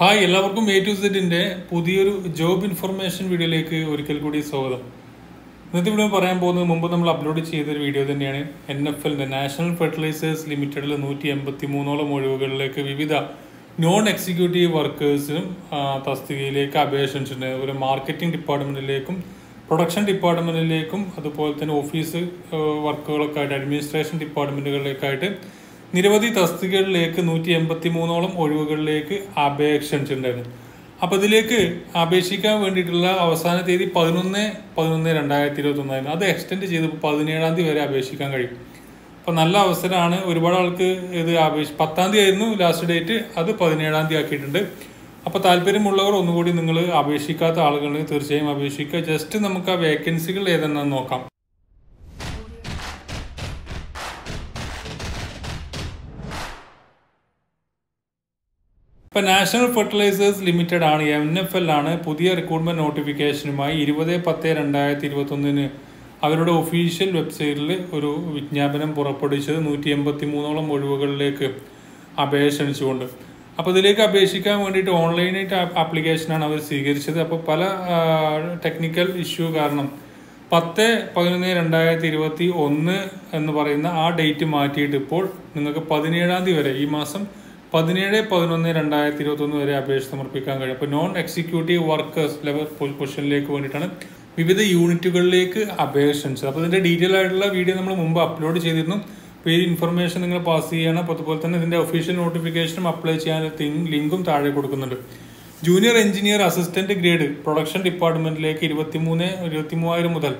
Hi എല്ലാവർക്കും A to സെറ്റിന്റെ പുതിയൊരു ജോബ് ഇൻഫർമേഷൻ വീഡിയോയിലേക്ക് ഒരിക്കൽ കൂടി സ്വാഗതം. ഇന്നത്തെ വീഡിയോ പറയാൻ പോകുന്നത് മുമ്പ് നമ്മൾ അപ്ലോഡ് ചെയ്തൊരു വീഡിയോ തന്നെയാണ്. എൻ എഫ് എല്ലിന്റെ നാഷണൽ ഫെർട്ടിലൈസേഴ്സ് ലിമിറ്റഡിൽ നൂറ്റി എൺപത്തി മൂന്നോളം ഒഴിവുകളിലേക്ക് വിവിധ നോൺ എക്സിക്യൂട്ടീവ് വർക്കേഴ്സിനും തസ്തികയിലേക്ക് അപേക്ഷ ക്ഷണിച്ചിട്ടുണ്ട് ഒരു മാർക്കറ്റിംഗ് ഡിപ്പാർട്ട്മെന്റിലേക്കും പ്രൊഡക്ഷൻ ഡിപ്പാർട്ട്മെന്റിലേക്കും അതുപോലെ തന്നെ ഓഫീസ് വർക്കുകളൊക്കെ ആയിട്ട് അഡ്മിനിസ്ട്രേഷൻ ഡിപ്പാർട്ട്മെന്റുകളിലേക്കായിട്ട് നിരവധി തസ്തികകളിലേക്ക് നൂറ്റി എൺപത്തി മൂന്നോളം ഒഴിവുകളിലേക്ക് അപേക്ഷ ക്ഷണിച്ചിട്ടുണ്ടായിരുന്നു അപ്പോൾ ഇതിലേക്ക് അപേക്ഷിക്കാൻ വേണ്ടിയിട്ടുള്ള അവസാന തീയതി പതിനൊന്ന് പതിനൊന്ന് രണ്ടായിരത്തി ഇരുപത്തി ഒന്നായിരുന്നു അത് എക്സ്റ്റെൻഡ് ചെയ്ത് പതിനേഴാം തീയതി വരെ അപേക്ഷിക്കാൻ കഴിയും. അപ്പോൾ നല്ല അവസരമാണ്. ഒരുപാട് ആൾക്ക് ഇത് അപേക്ഷ പത്താം തീയതി ആയിരുന്നു ലാസ്റ്റ് ഡേറ്റ് അത് പതിനേഴാം തീയതി ആക്കിയിട്ടുണ്ട്. അപ്പോൾ താല്പര്യമുള്ളവർ ഒന്നുകൂടി നിങ്ങൾ അപേക്ഷിക്കാത്ത ആളുകൾ തീർച്ചയായും അപേക്ഷിക്കുക. ജസ്റ്റ് നമുക്ക് ആ വേക്കൻസികൾ ഏതെന്നാന്ന് നോക്കാം. ഇപ്പൊ നാഷണൽ ഫെർട്ടിലൈസേഴ്സ് ലിമിറ്റഡ് ആണ് എൻ എഫ് എൽ ആണ്. പുതിയ റിക്രൂട്ട്മെന്റ് നോട്ടിഫിക്കേഷനുമായി ഇരുപത് പത്ത് രണ്ടായിരത്തി ഇരുപത്തി ഒന്നിന് അവരുടെ ഒഫീഷ്യൽ വെബ്സൈറ്റിൽ ഒരു വിജ്ഞാപനം പുറപ്പെടുവിച്ചത് നൂറ്റി എൺപത്തി മൂന്നോളം ഒഴിവുകളിലേക്ക് അപേക്ഷ ക്ഷണിച്ചുകൊണ്ട് അപ്പോൾ ഇതിലേക്ക് അപേക്ഷിക്കാൻ വേണ്ടിയിട്ട് ഓൺലൈനായിട്ട് ആപ്ലിക്കേഷനാണ് അവർ സ്വീകരിച്ചത്. അപ്പോൾ പല ടെക്നിക്കൽ ഇഷ്യൂ കാരണം പത്ത് പതിനൊന്ന് രണ്ടായിരത്തി ഇരുപത്തി ഒന്ന് എന്ന് പറയുന്ന ആ ഡേറ്റ് മാറ്റിയിട്ട് ഇപ്പോൾ നിങ്ങൾക്ക് പതിനേഴാം തീയതി വരെ ഈ മാസം പതിനേഴ് പതിനൊന്ന് രണ്ടായിരത്തി ഇരുപത്തി ഒന്ന് വരെ അപേക്ഷ സമർപ്പിക്കാൻ കഴിയും. അപ്പോൾ നോൺ എക്സിക്യൂട്ടീവ് വർക്കേഴ്സ് ലെവൽ പൊസിഷനിലേക്ക് വേണ്ടിയിട്ടാണ് വിവിധ യൂണിറ്റുകളിലേക്ക് അപേക്ഷ അപ്പോൾ ഇതിന്റെ ഡീറ്റെയിൽ ആയിട്ടുള്ള വീഡിയോ നമ്മൾ മുമ്പ് അപ്ലോഡ് ചെയ്തിരുന്നു. അപ്പോൾ ഈ ഇൻഫർമേഷൻ നിങ്ങൾ പാസ് ചെയ്യണം. അപ്പോൾ അതുപോലെ തന്നെ ഇതിന്റെ ഒഫീഷ്യൽ നോട്ടിഫിക്കേഷനും അപ്ലൈ ചെയ്യാൻ ലിങ്കും താഴെ കൊടുക്കുന്നുണ്ട്. Junior engineer assistant grade production ഡിപ്പാർട്ട്മെന്റിലേക്ക് ഇരുപത്തിമൂന്ന് ഇരുപത്തി മൂവായിരം മുതൽ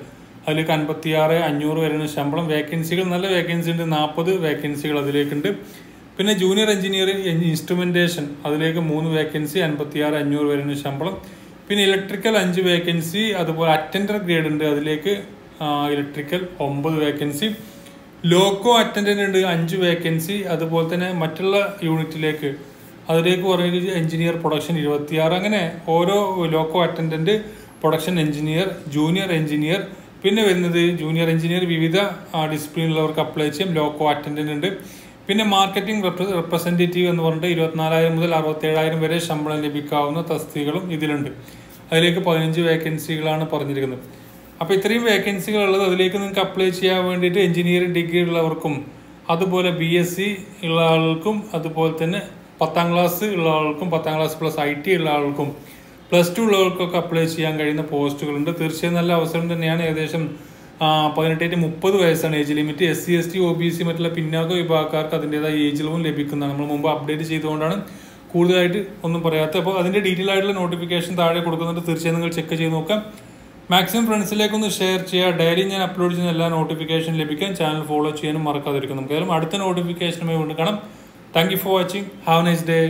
അതിലേക്ക് അൻപത്തിയാറ് അഞ്ഞൂറ് വരെയാണ് ശമ്പളം. വേക്കൻസികൾ നല്ല വേക്കൻസി ഉണ്ട്. നാൽപ്പത് വേക്കൻസികൾ അതിലേക്കുണ്ട്. പിന്നെ ജൂനിയർ എഞ്ചിനീയറിംഗ് ഇൻസ്ട്രുമെന്റേഷൻ അതിലേക്ക് മൂന്ന് വേക്കൻസി അൻപത്തിയാറ് അഞ്ഞൂറ് വരുന്ന ശമ്പളം. പിന്നെ ഇലക്ട്രിക്കൽ അഞ്ച് വേക്കൻസി അതുപോലെ അറ്റൻഡർ ഗ്രേഡ് ഉണ്ട് അതിലേക്ക് ഇലക്ട്രിക്കൽ ഒമ്പത് വേക്കൻസി ലോക്കോ അറ്റൻഡന്റ് ഉണ്ട് അഞ്ച് വേക്കൻസി അതുപോലെ തന്നെ മറ്റുള്ള യൂണിറ്റിലേക്ക് അതിലേക്ക് പറഞ്ഞ എഞ്ചിനീയർ പ്രൊഡക്ഷൻ ഇരുപത്തിയാറ്. അങ്ങനെ ഓരോ loco attendant production engineer junior engineer പിന്നെ വരുന്നത് ജൂനിയർ എഞ്ചിനീയർ വിവിധ ഡിസിപ്ലിനുള്ളവർക്ക് അപ്ലൈ ചെയ്യും. ലോക്കോ അറ്റൻഡന്റ് ഉണ്ട്. പിന്നെ മാർക്കറ്റിംഗ് റെപ്രസെന്റേറ്റീവ് എന്ന് പറഞ്ഞിട്ട് ഇരുപത്തിനാലായിരം മുതൽ അറുപത്തേഴായിരം വരെ ശമ്പളം ലഭിക്കാവുന്ന തസ്തികകളും ഇതിലുണ്ട്. അതിലേക്ക് പതിനഞ്ച് വേക്കൻസികളാണ് പറഞ്ഞിരിക്കുന്നത്. അപ്പോൾ ഇത്രയും വേക്കൻസികൾ ഉള്ളത് അതിലേക്ക് നിങ്ങൾക്ക് അപ്ലൈ ചെയ്യാൻ വേണ്ടിയിട്ട് എഞ്ചിനീയറിംഗ് ഡിഗ്രി ഉള്ളവർക്കും അതുപോലെ ബി എസ് സി ഉള്ള ആൾക്കും അതുപോലെ തന്നെ പത്താം ക്ലാസ് ഉള്ള ആൾക്കും പത്താം ക്ലാസ് പ്ലസ് ഐ ടി ഉള്ള ആൾക്കും പ്ലസ് ടു ഉള്ളവർക്കൊക്കെ അപ്ലൈ ചെയ്യാൻ കഴിയുന്ന പോസ്റ്റുകളുണ്ട്. തീർച്ചയായും നല്ല അവസരം തന്നെയാണ്. ഏകദേശം പതിനെട്ടേറ്റ് മുപ്പത് വയസ്സാണ് age limit S C S T O B C മറ്റുള്ള പിന്നാക്ക വിഭാഗക്കാർക്ക് അതിന്റെതായ ഏജ് ഇളവും ലഭിക്കുന്നതാണ്. നമ്മൾ മുമ്പ് അപ്ഡേറ്റ് ചെയ്തുകൊണ്ടാണ് കൂടുതലായിട്ട് ഒന്നും പറയാത്തത്. അപ്പോൾ അതിന്റെ ഡീറ്റെയിൽ ആയിട്ടുള്ള നോട്ടിഫിക്കേഷൻ താഴെ കൊടുക്കുന്നുണ്ട്. തീർച്ചയായും നിങ്ങൾ ചെക്ക് ചെയ്ത് നോക്കാം. മാക്സിമം ഫ്രണ്ട്സിലേക്കൊന്ന് ഷെയർ ചെയ്യുക. ഡെയിലി ഞാൻ അപ്ലോഡ് ചെയ്യുന്ന എല്ലാ നോട്ടിഫിക്കേഷൻ ലഭിക്കാൻ ചാനൽ ഫോളോ ചെയ്യാനും മറക്കാതിരിക്കും. നമുക്ക് അടുത്ത നോട്ടിഫിക്കേഷനുമായി കൊണ്ട് കാണാം. Thank for watching have nice day